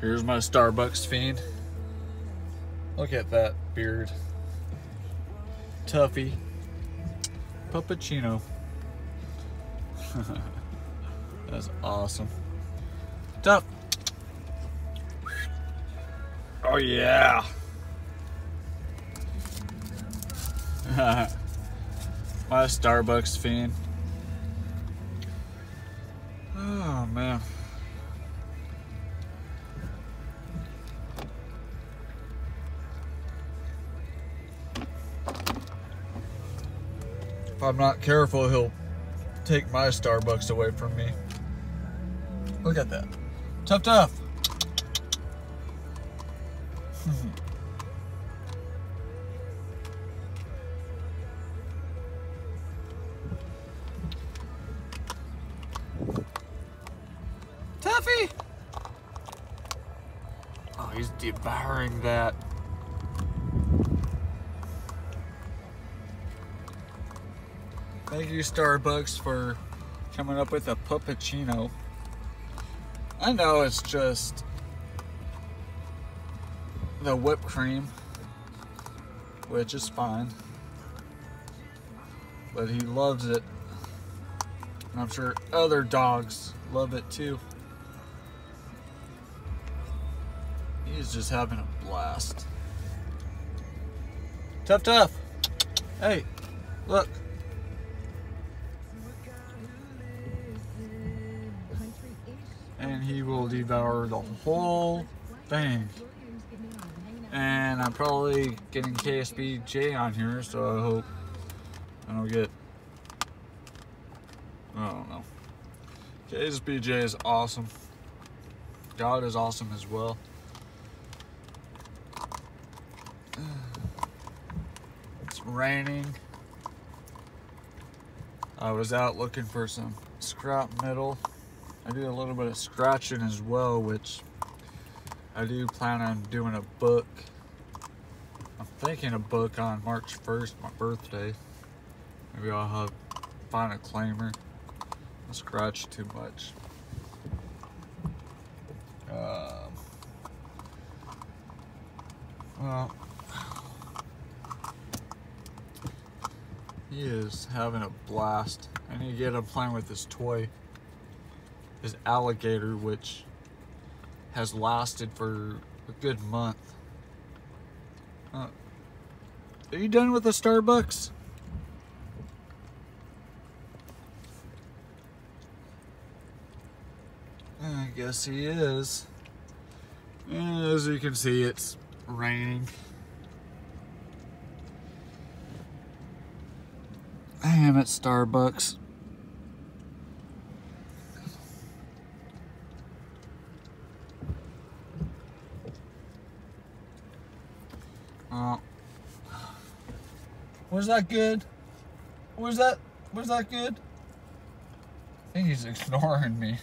Here's my Starbucks fiend. Look at that beard. Tuffy. Puppuccino. That's awesome. Tough. Oh yeah. My Starbucks fiend. Oh man. If I'm not careful, he'll take my Starbucks away from me. Look at that. Tough, tough. Tuffy! Oh, he's devouring that. Thank you, Starbucks, for coming up with a puppuccino. I know it's just the whipped cream, which is fine, but he loves it. And I'm sure other dogs love it too. He's just having a blast. Tough, tough. Hey, look. And he will devour the whole thing. And I'm probably getting KSBJ on here, so I hope I don't get. I don't know. KSBJ is awesome. God is awesome as well. It's raining. I was out looking for some scrap metal. I do a little bit of scratching as well, which I do plan on doing a book. I'm thinking a book on March 1st, my birthday. Maybe I'll have find a claimer. I scratch too much. Um, well, he is having a blast. I need to get him playing with his toy, his alligator, which has lasted for a good month. Uh, are you done with the Starbucks? I guess he is. As you can see, it's raining. I am at Starbucks. Oh. Was that good? Was that was that good? I think he's ignoring me.